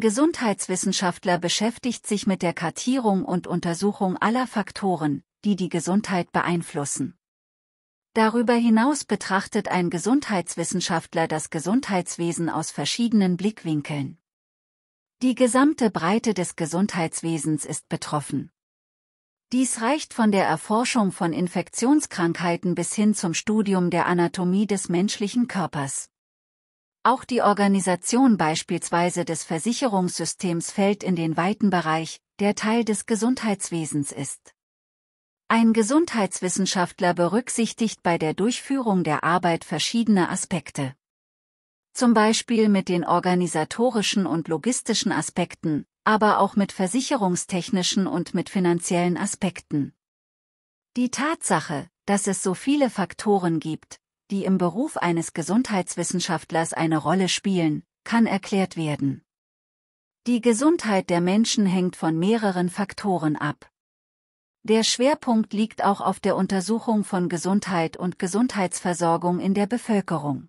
Gesundheitswissenschaftler beschäftigt sich mit der Kartierung und Untersuchung aller Faktoren, die die Gesundheit beeinflussen. Darüber hinaus betrachtet ein Gesundheitswissenschaftler das Gesundheitswesen aus verschiedenen Blickwinkeln. Die gesamte Breite des Gesundheitswesens ist betroffen. Dies reicht von der Erforschung von Infektionskrankheiten bis hin zum Studium der Anatomie des menschlichen Körpers. Auch die Organisation beispielsweise des Versicherungssystems fällt in den weiten Bereich, der Teil des Gesundheitswesens ist. Ein Gesundheitswissenschaftler berücksichtigt bei der Durchführung der Arbeit verschiedene Aspekte. Zum Beispiel mit den organisatorischen und logistischen Aspekten, aber auch mit versicherungstechnischen und mit finanziellen Aspekten. Die Tatsache, dass es so viele Faktoren gibt, die im Beruf eines Gesundheitswissenschaftlers eine Rolle spielen, kann erklärt werden. Die Gesundheit der Menschen hängt von mehreren Faktoren ab. Der Schwerpunkt liegt auch auf der Untersuchung von Gesundheit und Gesundheitsversorgung in der Bevölkerung.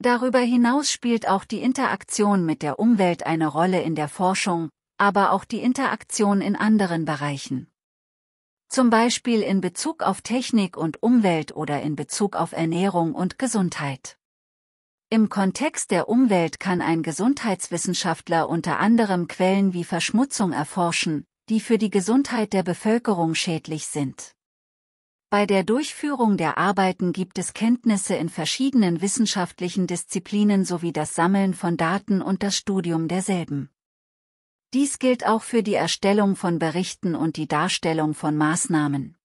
Darüber hinaus spielt auch die Interaktion mit der Umwelt eine Rolle in der Forschung, aber auch die Interaktion in anderen Bereichen. Zum Beispiel in Bezug auf Technik und Umwelt oder in Bezug auf Ernährung und Gesundheit. Im Kontext der Umwelt kann ein Gesundheitswissenschaftler unter anderem Quellen wie Verschmutzung erforschen, die für die Gesundheit der Bevölkerung schädlich sind. Bei der Durchführung der Arbeiten gibt es Kenntnisse in verschiedenen wissenschaftlichen Disziplinen sowie das Sammeln von Daten und das Studium derselben. Dies gilt auch für die Erstellung von Berichten und die Darstellung von Maßnahmen.